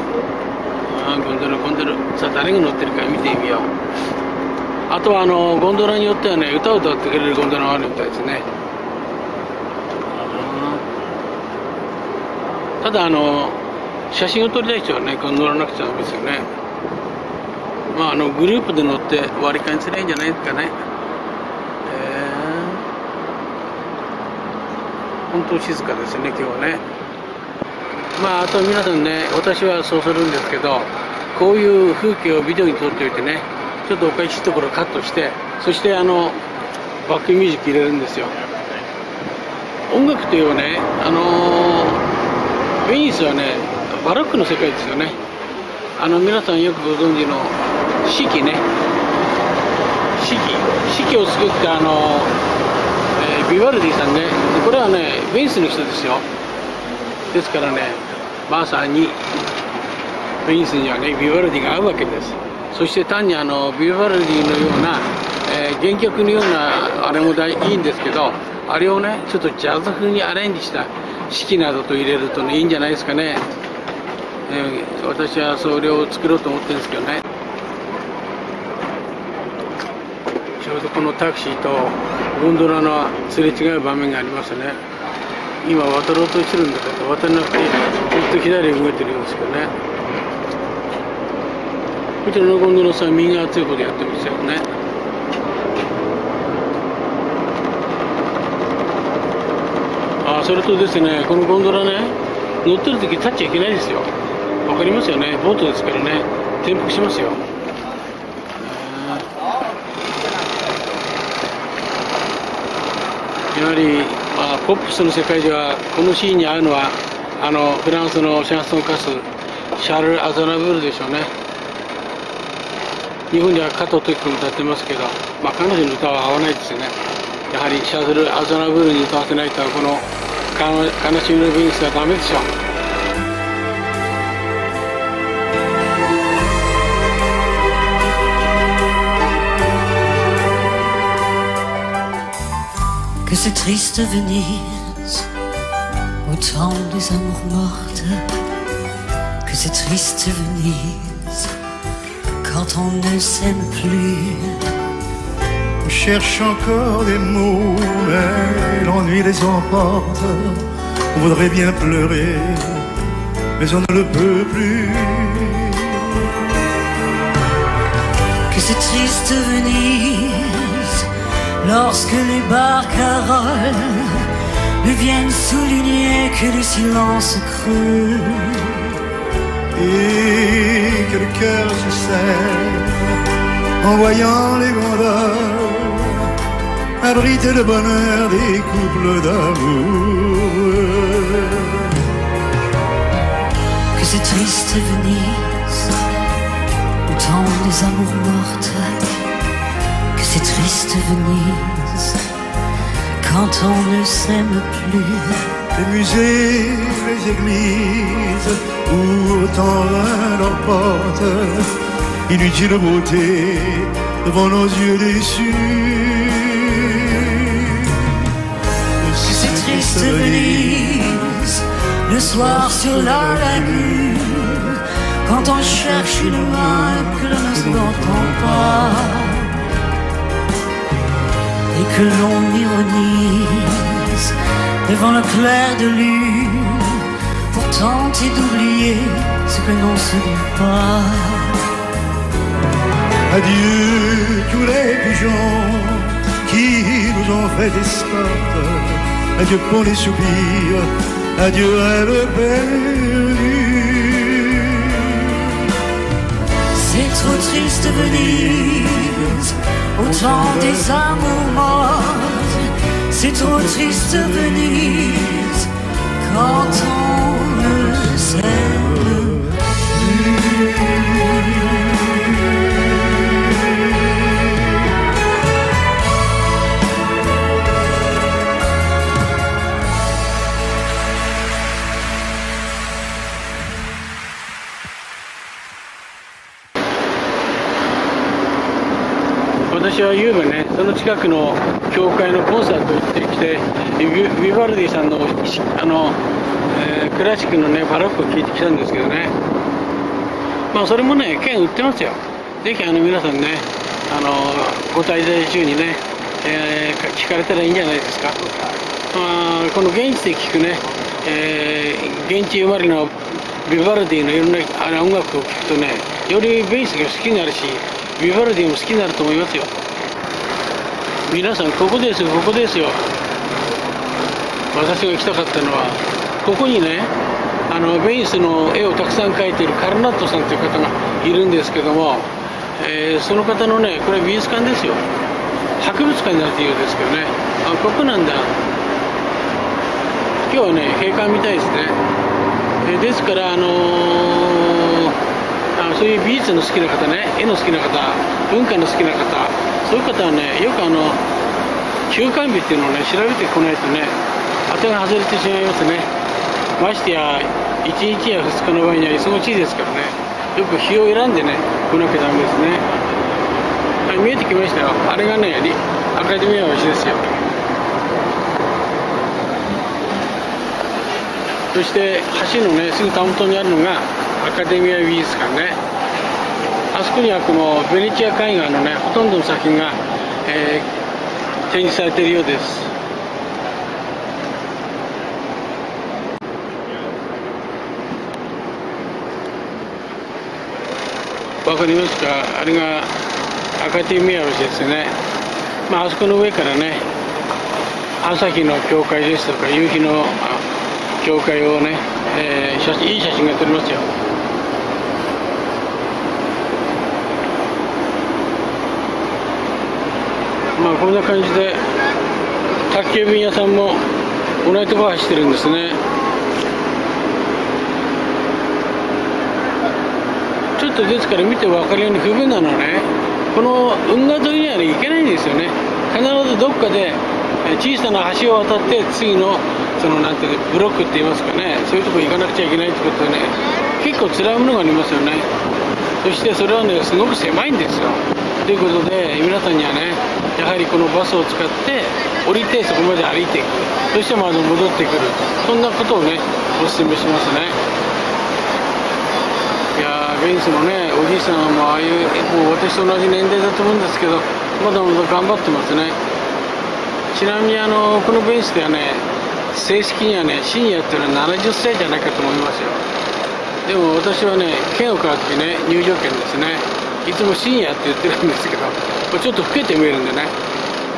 ああゴンドラゴンドラ。さあ誰が乗ってるか見てみよう。あとはあのゴンドラによってはね歌を歌ってくれるゴンドラがあるみたいですね。ただあの写真を撮りたい人はね乗らなくちゃダメですよね。まああのグループで乗って割り勘にすればいいんじゃないですかね。えー、本当静かですね今日はねまああと皆さんね私はそうするんですけどこういう風景をビデオに撮っておいてねちょっとおかしいところをカットしてそしてあのバックミュージック入れるんですよ。音楽というのはねあのーベニスはねバロックの世界ですよね。あの皆さんよくご存知の四季ね。四季。四季を作ったあの、えー、ビバルディさんね。これはねベニスの人ですよですからねまさにベニスにはねビバルディが合うわけです。そして単にあのビバルディのような、えー、原曲のようなあれもいいんですけどあれをねちょっとジャズ風にアレンジした式などと入れるとねいいんじゃないですかね、えー、私はそれを作ろうと思ってるんですけどね。ちょうどこのタクシーとゴンドラのすれ違う場面がありますね。今渡ろうとしてるんだけど渡らなくてずっと左に動いてるんですけどね。こちらのゴンドラさん右が熱いほどやってますよね。あそれとですねこのゴンドラね乗ってる時立っちゃいけないですよ。わかりますよね。ボートですからね。転覆しますよ。やはり、あ、ポップスの世界ではこのシーンに合うのはあのフランスのシャンソン歌手シャル・アザナブールでしょうね。日本では加藤時子も歌ってますけど、まあ、彼女の歌は合わないですよね。やはりシャール・アザナブールに歌わせないとこの悲しみのビースはダメでしょう。Que c'est triste Venise, au temps des amours mortes. Que c'est triste Venise, quand on ne s'aime plus. On cherche encore des mots, mais l'ennui les emporte. On voudrait bien pleurer, mais on ne le peut plus. Que c'est triste Venise, lorsque les barcaroles ne viennent souligner que le silence creux. Et que le cœur se serre en voyant les gondoles abriter le bonheur des couples d'amour. Que c'est triste Venise, au temps des amours mortes. C'est triste Venise, quand on ne s'aime plus. Les musées, les églises, où autant leurs portes, inutile beauté devant nos yeux déçus. triste Venise, le soir sur la lagune, quand on cherche une main que l'on ne s'entend pas, que l'on ironise devant le clair de lune, pour tenter d'oublier ce que l'on se dit pas. Adieu tous les pigeons qui nous ont fait escorte adieu pour les soupirs, adieu rêve perdu. C'est trop triste Venise, au temps des amours mortes. C'est trop triste Venise, quand on ne s'aime私は夕べね その近くの教会のコンサート行ってきてビビバルディさんのあの、えークラシックのねバロックを聴いてきたんですけどね。まあそれもね券売ってますよ。ぜひあの皆さんねあのご滞在中にね、えー聞かれたらいいんじゃないですか、まあ、この現地で聴くね、えー現地生まれのビバルディのいろんなあの音楽を聴くとねよりベースが好きになるしビバルディも好きになると思いますよ。皆さんここですよここですよ。私が行きたかったのはここにねあのベイスの絵をたくさん描いているカルナットさんという方がいるんですけども、えーその方のねこれ美術館ですよ。博物館になっているんですけどね。あここなんだ。今日はね閉館みたいですね。えーですからあのーあそういう美術の好きな方ね絵の好きな方文化の好きな方そういう方はねよくあの休館日っていうのをね調べてこないとね当てが外れてしまいますね。ましてや1日や2日の場合には忙しいですからねよく日を選んでね来なきゃダメですね。はい見えてきましたよ。あれがねアカデミア橋ですよ。そして橋のねすぐたもとにあるのがアカデミア美術館ね。あそこにはこのベネチア海岸のねほとんどの作品が、えー展示されているようです。わかりますかあれがアカデミア橋ですね。まああそこの上からね朝日の教会ですとか夕日の教会をね、えー写真いい写真が撮れますよ。まあこんな感じで宅急便屋さんも同じとこ走ってるんですね。ちょっとですから見て分かるように不便なのはねこの運河沿いには、ね、行けないんですよね。必ずどっかで小さな橋を渡って次のそのなんていうブロックって言いますかね。そういうとこ行かなくちゃいけないってことでね結構辛いものがありますよね。そしてそれはねすごく狭いんですよ。ということで皆さんにはねやはりこのバスを使って降りてそこまで歩いていく。そしてまた戻ってくる。そんなことをねお勧めしますね。いやベンスのねおじいさんもああいうもう私と同じ年齢だと思うんですけどまだまだ頑張ってますね。ちなみにあのこのベンスではね正式にはねシニアっていうのは70歳じゃないかと思いますよ。でも私はね券を買う時ね入場券ですね。いつもシニアって言ってるんですけどこれちょっと老けて見えるんでね。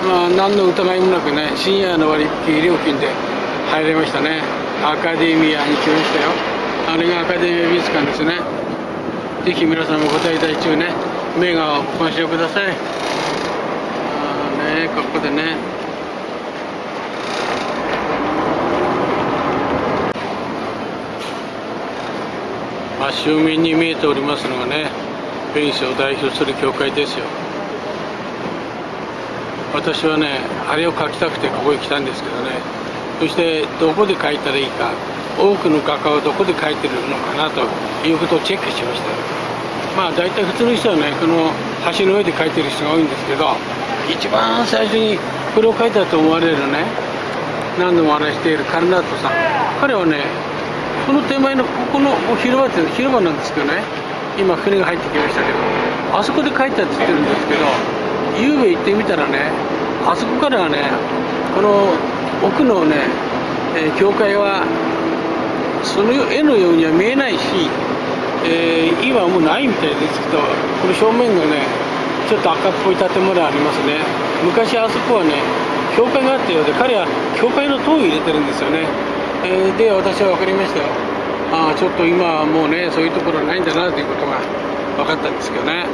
まあ何の疑いもなくねシニアの割引料金で入れましたね。アカデミアに来ましたよ。あれがアカデミア美術館ですね。ぜひ皆さんもご滞在中ね。目がお鑑賞ください。あーねここでね。真正面に見えておりますのがねベニスを代表する教会ですよ。私はねあれを描きたくてここに来たんですけどね。そしてどこで描いたらいいか。多くの画家はどこで描いてるのかなということをチェックしました。まあ大体普通の人はねこの橋の上で描いてる人が多いんですけど一番最初にこれを描いたと思われるね何度も話しているカルナートさん。彼はねこの手前のここの広場って広場なんですけどね。今船が入ってきましたけどあそこで書いたって言ってるんですけど夕べ行ってみたらねあそこからはねこの奥のね、えー教会はその絵のようには見えないし、えー今はもうないみたいですけどこの正面がねちょっと赤っぽい建物ありますね。昔あそこはね教会があったようで彼は教会の塔を入れてるんですよね、えーで私は分かりましたよ。ああちょっと今はもうねそういうところないんだなということが分かったんですけどね。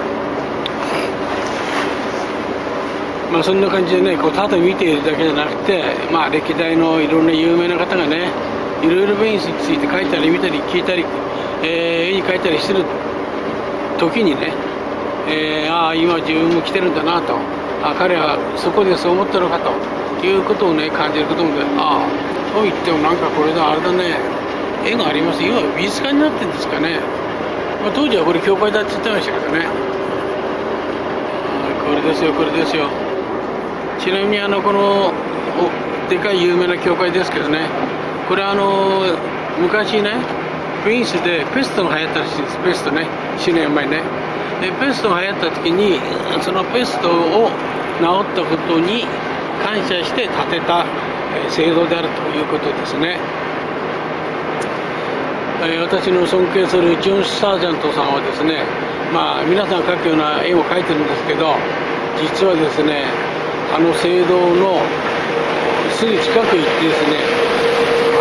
まあそんな感じでねこうただ見ているだけじゃなくてまあ歴代のいろんな有名な方がねいろいろベニスについて書いたり見たり聞いたり、えー、絵に描いたりしてる時にね、えー、ああ今自分も来てるんだなと。あ彼はそこでそう思ったのかということをね感じることもでああと言ってもなんかこれだあれだね絵があります。今美術館になってるんですかね、まあ、当時はこれ教会だって言ってましたけどね。これですよこれですよ。ちなみにあのこのでかい有名な教会ですけどね。これあの昔ねプリンスでペストが流行ったらしいです。ペストね。4年前ね。でペストが流行った時にそのペストを治ったことに感謝して建てた制度であるということですね。え私の尊敬するジョン・サージャントさんはですねまあ皆さん描くような絵を描いてるんですけど実はですねあの聖堂のすぐ近く行ってですね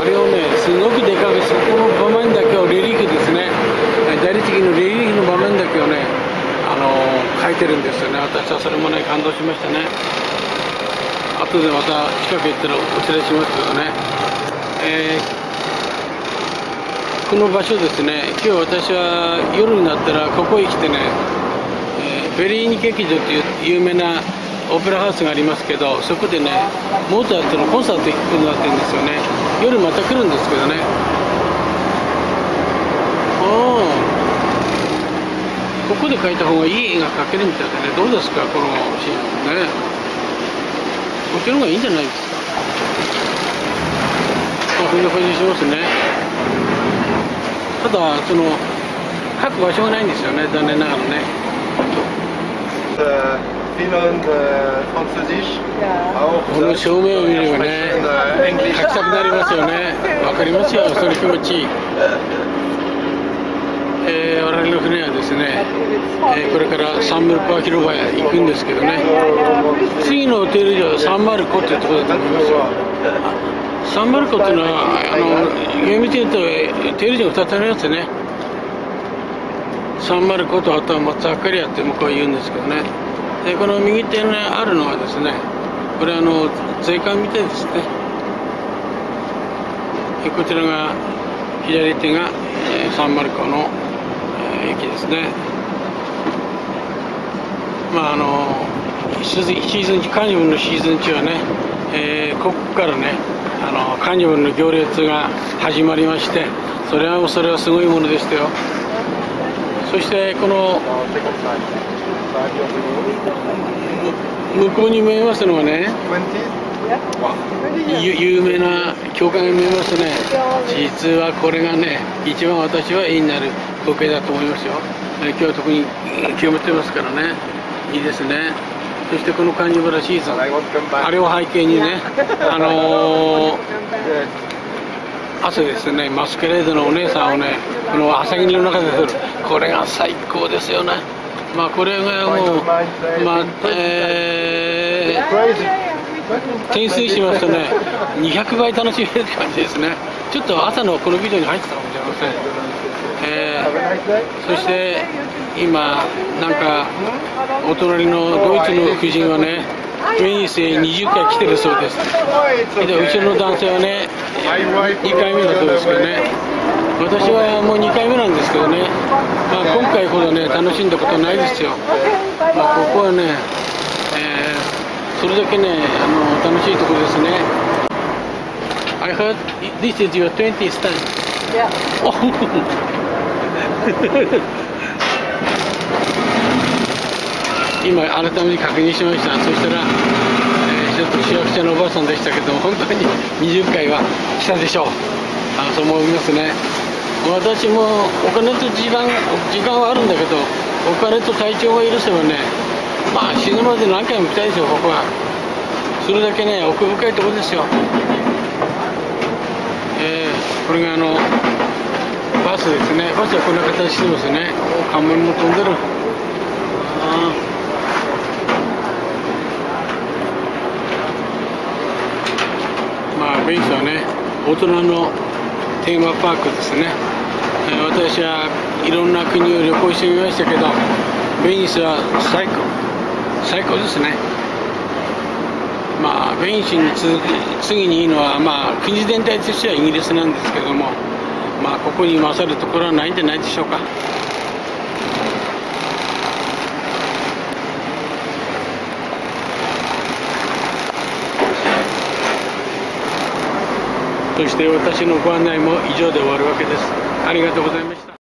あれをねすごくでかくそこの場面だけをレリーフですね大理石のレリーフの場面だけをねあの描いてるんですよね。私はそれもね感動しましたね。後でまた近く行ったらお連れしますけどね、えー、この場所ですね。今日私は夜になったらここへ来てね、えー、フェリーニ劇場という有名なオペラハウスがありますけどそこでねモーツァルトのコンサート行くことになってるんですよね。夜また来るんですけどね。ここで描いた方がいい絵が描けるみたいでね。どうですかこのシーンね。こっちの方がいいんじゃないですか。まあそんな感じしますね。ただその描く場所がないんですよね残念ながらね。この正面を見ればね描きたくなりますよね。わかりますよその気持ち。えー、我々の船はですね、えー、これからサンメルパー広場へ行くんですけどね。次のホテル所はサンマルコっていうところだと思いますよサンマルコっていうのはあの厳密に言うとテール所が2つありますね。サンマルコとあとは松明かりやって向こう言うんですけどね。でこの右手にあるのはですねこれあの税関みたいですね。こちらが左手が、え、サンマルコの、え、駅ですね。まああのシーズンカーニバルのシーズン中はね、えー、ここからねあのカーニバルの行列が始まりましてそれはそれはすごいものでしたよ。そしてこの向こうに見えますのはね有名な教会が見えますね。実はこれがね一番私は絵になる光景だと思いますよ。今日は特に清めてますからね。いいですね。そしてこのカーニバルシーズン。あれを背景にね あのー、朝ですねマスケレードのお姉さんをねこの朝霧の中で撮る。これが最高ですよね。まあこれがもうまあえー、点数しますとね。200倍楽しめるって感じですね。ちょっと朝のこのビデオに入ってたかもしれません、えー、そして今なんかお隣のドイツの夫人はねベニスへ20回来てるそうです。で後ろの男性はね2回目だそうですけどね。私はもう2回目なんですけどね、まあ、今回ほどね楽しんだことないですよ、まあ、ここはね、それだけねあの楽しいところですね。I heard this is your 20th time. Yeah. 今改めて確認しました。そしたら、えー、ちょっとしわくちゃのおばあさんでしたけど本当に20回は来たでしょう。あそう思いますね。私もお金と時間時間はあるんだけどお金と体調が許せばねまあ死ぬまで何回も来たいですよここは。それだけね奥深いところですよ。えー、これがあのバスですね。バスはこんな形してますね。看板も飛んでる。あまあベンスはね大人のテーマパークですね。私はいろんな国を旅行してみましたけどベニスは最高。最高ですね。まあベニスに次次にいいのはまあ国全体としてはイギリスなんですけどもまあここに勝るところはないんじゃないでしょうか。そして私のご案内も以上で終わるわけです。ありがとうございました。